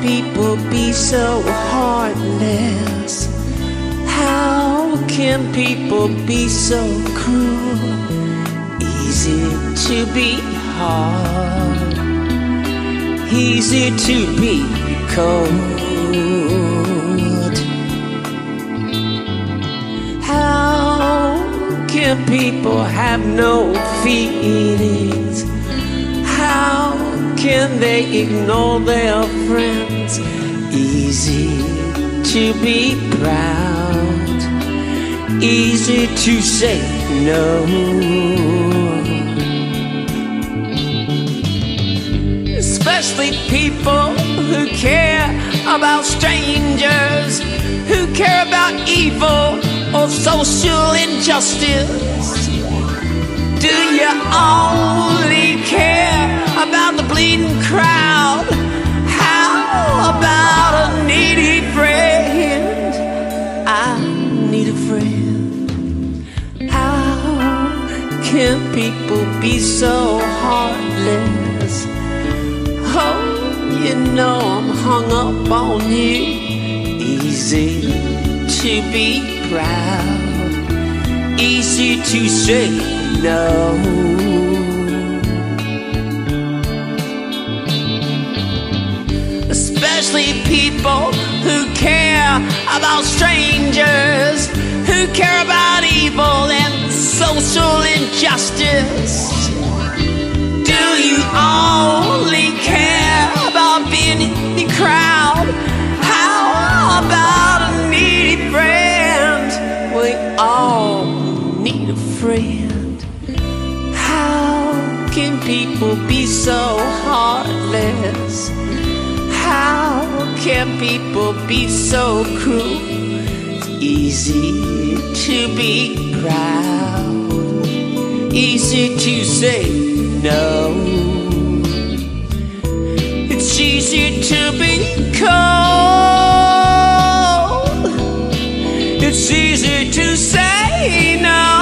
people be so heartless? How can people be so cruel? Easy to be hard, easy to be cold. How can people have no feelings? How can they ignore their friends? Easy to be proud, easy to say no. Especially people who care about strangers, who care about evil or social injustice. Can people be so heartless? Oh, you know I'm hung up on you. Easy to be proud, easy to say no. Especially people who care about strangers, who care about evil and social injustice. Do you only care about being in the crowd? How about a needy friend? We all need a friend. How can people be so heartless? How can people be so cruel? It's easy to be proud, easy to say no. It's easy to be cold. It's easy to say no.